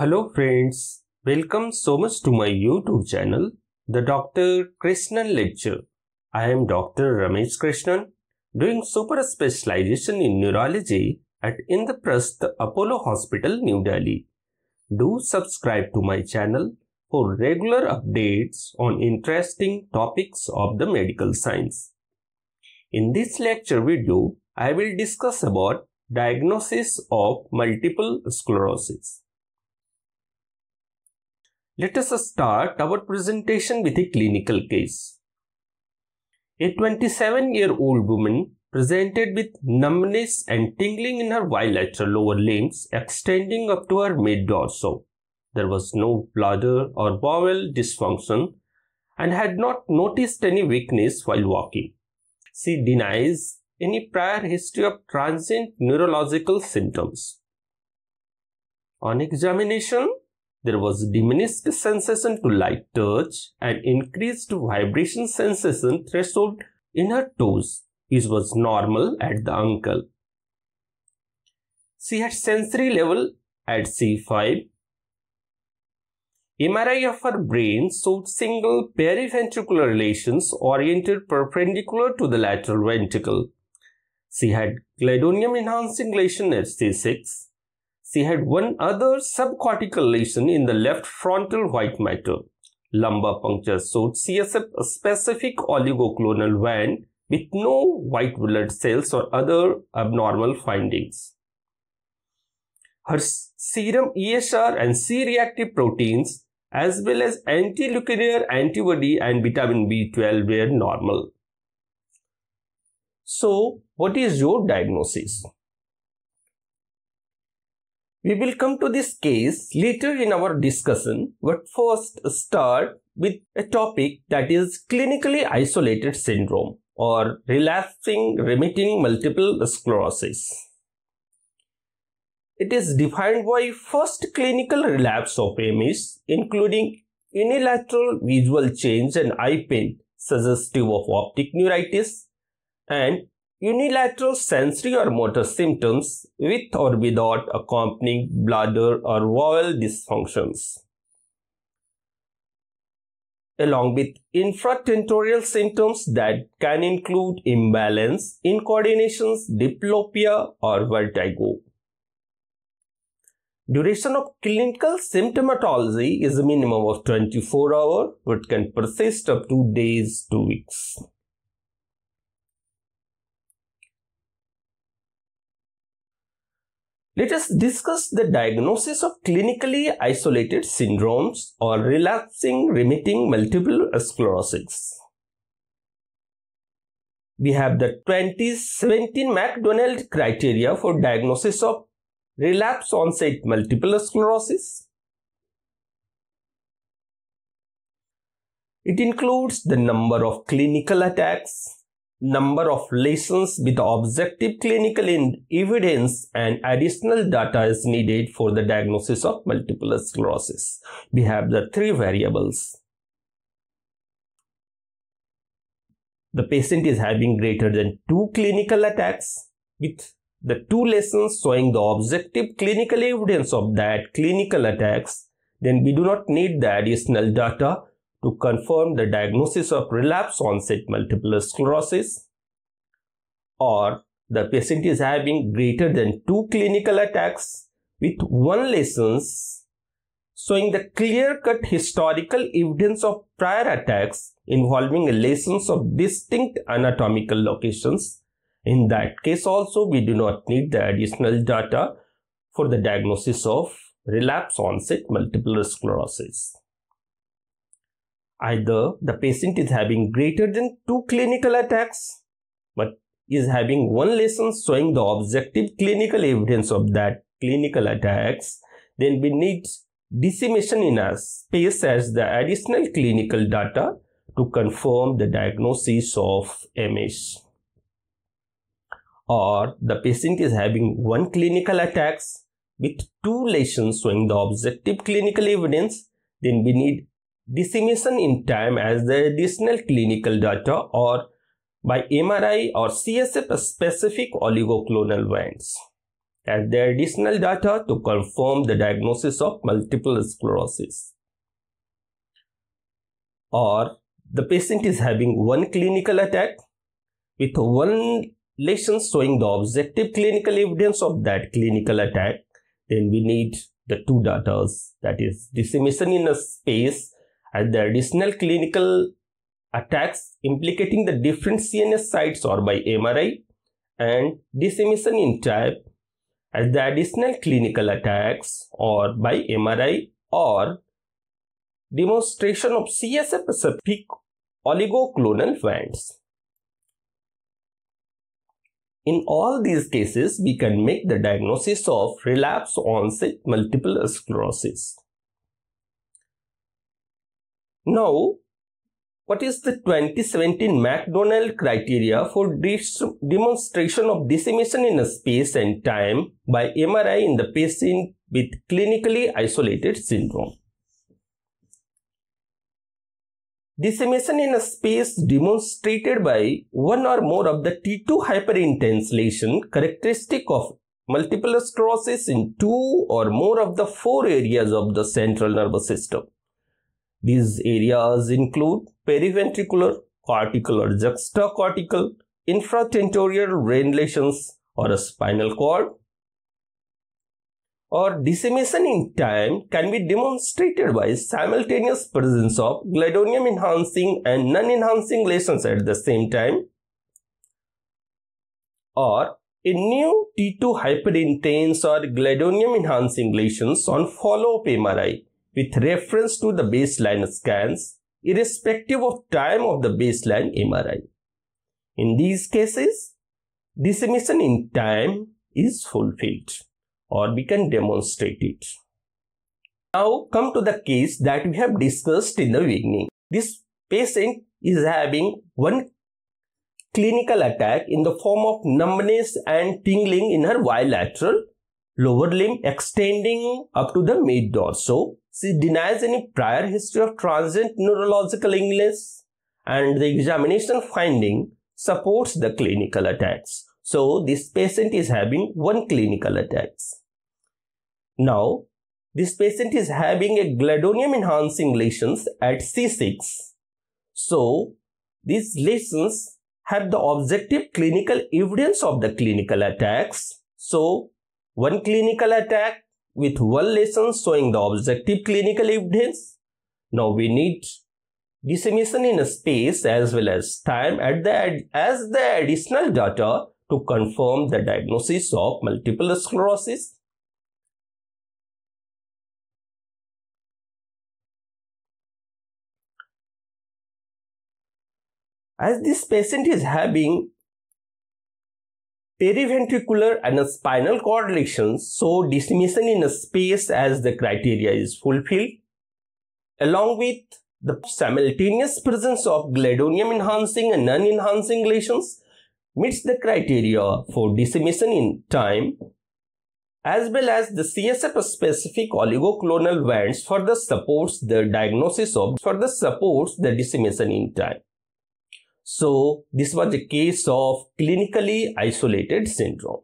Hello friends, welcome so much to my YouTube channel, the Dr. Krishnan Lecture. I am Dr. Ramesh Krishnan, doing super specialization in neurology at Indraprastha Apollo Hospital, New Delhi. Do subscribe to my channel for regular updates on interesting topics of the medical science. In this lecture video, I will discuss about diagnosis of multiple sclerosis. Let us start our presentation with a clinical case. A 27 year old woman presented with numbness and tingling in her bilateral lower limbs extending up to her mid dorso. There was no bladder or bowel dysfunction and had not noticed any weakness while walking. She denies any prior history of transient neurological symptoms. On examination, there was diminished sensation to light touch and increased vibration sensation threshold in her toes, which was normal at the ankle. She had sensory level at C5. MRI of her brain showed single periventricular lesions oriented perpendicular to the lateral ventricle. She had gadolinium enhancing lesion at C6 she had one other subcortical lesion in the left frontal white matter. Lumbar puncture showed CSF specific oligoclonal band with no white blood cells or other abnormal findings. Her serum ESR and C-reactive proteins as well as anti-leukemia antibody and vitamin B12 were normal. So, what is your diagnosis? We will come to this case later in our discussion, but first start with a topic that is clinically isolated syndrome or relapsing remitting multiple sclerosis. It is defined by first clinical relapse of MS, including unilateral visual change and eye pain suggestive of optic neuritis and unilateral sensory or motor symptoms with or without accompanying bladder or bowel dysfunctions. Along with infratentorial symptoms that can include imbalance, incoordinations, diplopia, or vertigo. Duration of clinical symptomatology is a minimum of 24 hours but can persist up to days to weeks. Let us discuss the diagnosis of clinically isolated syndromes or relapsing remitting multiple sclerosis. We have the 2017 McDonald criteria for diagnosis of relapse onset multiple sclerosis. It includes the number of clinical attacks, number of lesions with objective clinical evidence and additional data is needed for the diagnosis of multiple sclerosis. We have the three variables. The patient is having greater than two clinical attacks with the two lesions showing the objective clinical evidence of that clinical attacks, then we do not need the additional data to confirm the diagnosis of relapse onset multiple sclerosis or the patient is having greater than two clinical attacks with one lesions showing the clear-cut historical evidence of prior attacks involving lesions of distinct anatomical locations. In that case also, we do not need the additional data for the diagnosis of relapse onset multiple sclerosis. Either the patient is having greater than two clinical attacks, but is having one lesion showing the objective clinical evidence of that clinical attacks, then we need dissemination in a space as the additional clinical data to confirm the diagnosis of MS. Or the patient is having one clinical attacks with two lesions showing the objective clinical evidence, then we need dissemination in time as the additional clinical data or by MRI or CSF specific oligoclonal bands. as the additional data to confirm the diagnosis of multiple sclerosis. Or the patient is having one clinical attack with one lesion showing the objective clinical evidence of that clinical attack, then we need the two data that is dissemination in a space and the additional clinical attacks implicating the different CNS sites or by MRI and dissemination in type as the additional clinical attacks or by MRI or demonstration of CSF specific oligoclonal bands. In all these cases, we can make the diagnosis of relapse onset multiple sclerosis. Now, what is the 2017 McDonald criteria for demonstration of dissemination in space and time by MRI in the patient with clinically isolated syndrome? Dissemination in a space demonstrated by one or more of the T2 hyperintense lesion characteristic of multiple sclerosis in two or more of the four areas of the central nervous system. These areas include periventricular, cortical or juxtacortical, infratentorial brain lesions or a spinal cord, or dissemination in time can be demonstrated by simultaneous presence of gadolinium enhancing and non-enhancing lesions at the same time or a new T2 hyperintense or gadolinium enhancing lesions on follow-up MRI with reference to the baseline scans irrespective of time of the baseline MRI. In these cases, dissemination in time is fulfilled or we can demonstrate it. Now come to the case that we have discussed in the beginning. This patient is having one clinical attack in the form of numbness and tingling in her bilateral lower limb extending up to the mid dorso. She denies any prior history of transient neurological illness and the examination finding supports the clinical attacks. So this patient is having one clinical attacks. Now, this patient is having a gadolinium enhancing lesions at C6. So, these lesions have the objective clinical evidence of the clinical attacks. So, one clinical attack with one lesion showing the objective clinical evidence. Now we need dissemination in space as well as time at the as the additional data to confirm the diagnosis of multiple sclerosis As this patient is having periventricular and spinal cord lesions, so dissemination in space as the criteria is fulfilled, along with the simultaneous presence of gadolinium enhancing and non-enhancing lesions meets the criteria for dissemination in time as well as the CSF specific oligoclonal bands further supports the diagnosis of further supports the dissemination in time. So this was a case of clinically isolated syndrome.